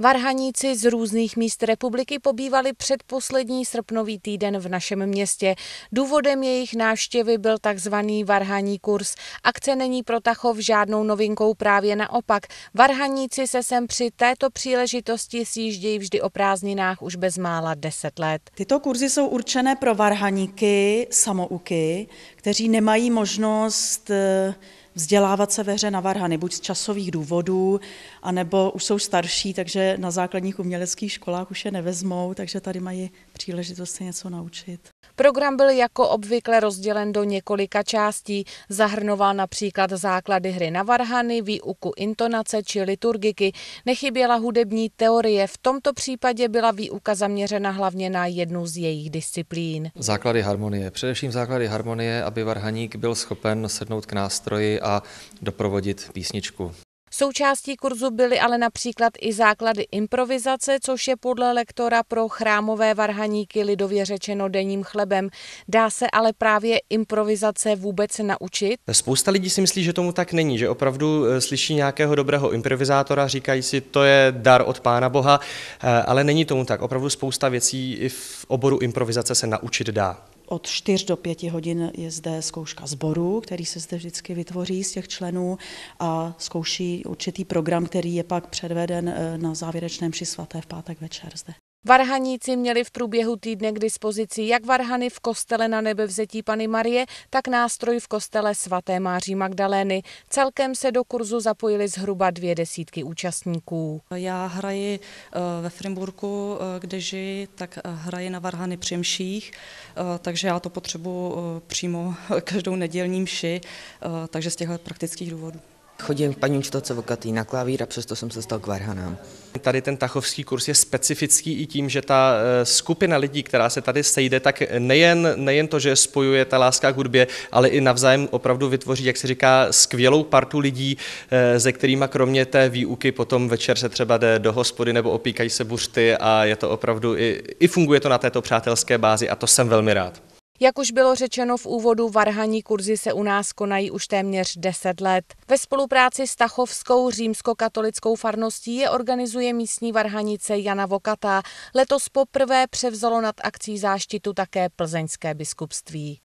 Varhaníci z různých míst republiky pobývali předposlední srpnový týden v našem městě. Důvodem jejich návštěvy byl takzvaný varhaní kurz. Akce není pro Tachov žádnou novinkou právě naopak. Varhaníci se sem při této příležitosti sjíždějí vždy o prázdninách už bezmála 10 let. Tyto kurzy jsou určené pro varhaníky, samouky, kteří nemají možnost eh, vzdělávat se ve hře na varhany, buď z časových důvodů, anebo už jsou starší, takže na základních uměleckých školách už je nevezmou, takže tady mají příležitost se něco naučit. Program byl jako obvykle rozdělen do několika částí. Zahrnoval například základy hry na varhany, výuku intonace či liturgiky. Nechyběla hudební teorie. V tomto případě byla výuka zaměřena hlavně na jednu z jejich disciplín. Základy harmonie. Především základy harmonie, aby varhaník byl schopen sednout k nástroji a doprovodit písničku. Součástí kurzu byly ale například i základy improvizace, což je podle lektora pro chrámové varhaníky lidově řečeno denním chlebem. Dá se ale právě improvizace vůbec naučit? Spousta lidí si myslí, že tomu tak není, že opravdu eh, slyší nějakého dobrého improvizátora, říkají si, to je dar od Pána Boha, eh, ale není tomu tak. Opravdu spousta věcí i v oboru improvizace se naučit dá. Od 4 do 5 hodin je zde zkouška sboru, který se zde vždycky vytvoří z těch členů a zkouší určitý program, který je pak předveden eh, na závěrečném při svaté v pátek večer zde. Varhaníci měli v průběhu týdne k dispozici jak varhany v kostele na nebevzetí Pany Marie, tak nástroj v kostele svaté Máří Magdalény. Celkem se do kurzu zapojili zhruba dvě desítky účastníků. Já hraji eh, ve Frimburku, eh, kde žiji, tak hraji na varhany při mších, eh, takže já to potřebuji přímo každou nedělní mši, takže z těchto praktických důvodů. Chodím paní učitelce vokatý na klavír a přesto jsem se stal k varhanám. Tady ten tachovský kurz je specifický i tím, že ta eh, skupina lidí, která se tady sejde, tak nejen, nejen to, že spojuje ta láska k hudbě, ale i navzájem opravdu vytvoří, jak se říká, skvělou partu lidí, eh, ze kterými kromě té výuky potom večer se třeba jde do hospody nebo opíkají se buřty a je to opravdu i, i funguje to na této přátelské bázi a to jsem velmi rád. Jak už bylo řečeno v úvodu, varhaní kurzy se u nás konají už téměř 10 let. Ve spolupráci s Tachovskou římskokatolickou farností je organizuje místní varhanice Jana Vokatá. Letos poprvé převzalo nad akcí záštitu také plzeňské biskupství.